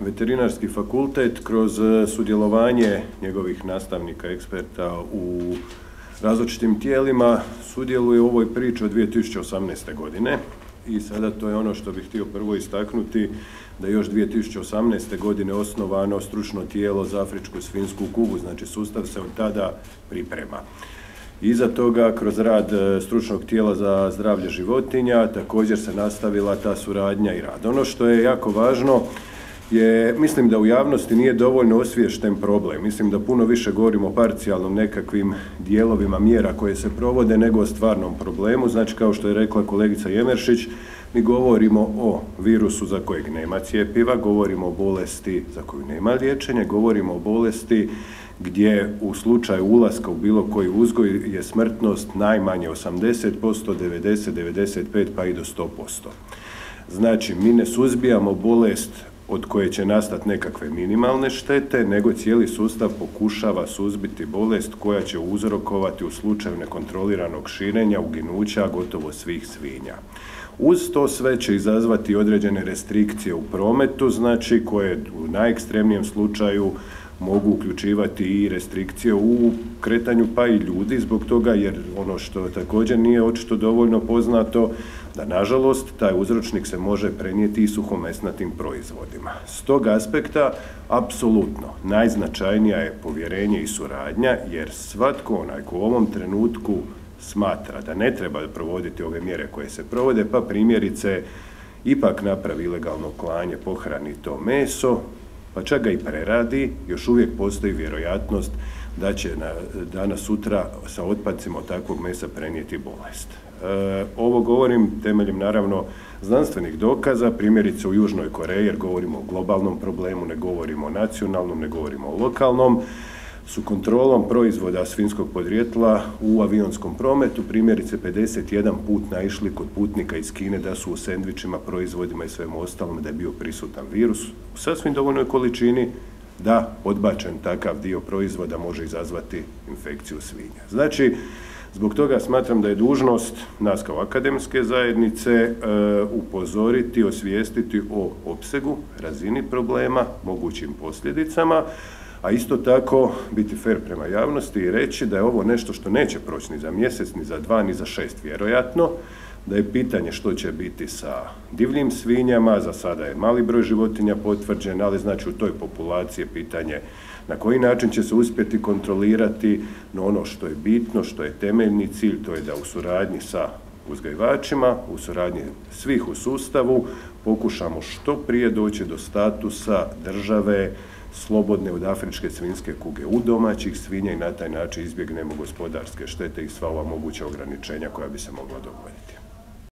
Veterinarski fakultet kroz e, sudjelovanje njegovih nastavnika, eksperta u različitim tijelima sudjeluje u ovoj priči od 2018. godine i sada to je ono što bih htio prvo istaknuti da je još 2018. godine osnovano stručno tijelo za afričku svinsku kugu, znači sustav se od tada priprema. Iza toga, kroz rad e, stručnog tijela za zdravlje životinja, također se nastavila ta suradnja i rad. Ono što je jako važno, je, mislim da u javnosti nije dovoljno osviješten problem. Mislim da puno više govorimo o parcijalnom nekakvim dijelovima mjera koje se provode nego o stvarnom problemu. Znači, kao što je rekla kolegica Jemeršić, mi govorimo o virusu za kojeg nema cijepiva, govorimo o bolesti za koju nema liječenja, govorimo o bolesti gdje u slučaju ulaska u bilo koji uzgoj je smrtnost najmanje 80%, 90, 95 pa i do 100%. Znači, mi ne suzbijamo bolest od koje će nastati nekakve minimalne štete, nego cijeli sustav pokušava suzbiti bolest koja će uzrokovati u slučaju nekontroliranog širenja uginuća gotovo svih svinja. Uz to sve će izazvati određene restrikcije u prometu, znači koje u najekstremnijem slučaju mogu uključivati i restrikcije u kretanju pa i ljudi zbog toga jer ono što također nije očito dovoljno poznato da nažalost taj uzročnik se može prenijeti i suhomesnatim proizvodima. S tog aspekta apsolutno najznačajnija je povjerenje i suradnja jer svatko onaj ko u ovom trenutku smatra da ne treba provoditi ove mjere koje se provode pa primjerice ipak napravi ilegalno klanje, pohrani to meso, pa čak ga i preradi, još uvijek postoji vjerojatnost da će na, danas sutra sa otpadcima od takvog mesa prenijeti bolest. E, ovo govorim temeljem naravno znanstvenih dokaza, primjerice u Južnoj Koreji jer govorimo o globalnom problemu, ne govorimo o nacionalnom, ne govorimo o lokalnom su kontrolom proizvoda svinskog podrijetla u avionskom prometu primjerice 51 put naišli kod putnika iz Kine da su u sendvičima, proizvodima i svemu ostalom da je bio prisutan virus u sasvim dovoljnoj količini da odbačen takav dio proizvoda može izazvati infekciju svinja. Znači, Zbog toga smatram da je dužnost nas kao akademske zajednice e, upozoriti, osvijestiti o opsegu, razini problema, mogućim posljedicama, a isto tako biti fer prema javnosti i reći da je ovo nešto što neće proći ni za mjesec, ni za dva, ni za šest vjerojatno, da je pitanje što će biti sa divljim svinjama, za sada je mali broj životinja potvrđen, ali znači u toj populaciji je pitanje na koji način će se uspjeti kontrolirati, no ono što je bitno, što je temeljni cilj, to je da u suradnji sa uzgajivačima, u suradnji svih u sustavu, pokušamo što prije doći do statusa države slobodne od afričke svinske kuge u domaćih svinja i na taj način izbjegnemo gospodarske štete i sva ova moguća ograničenja koja bi se mogla dogoditi.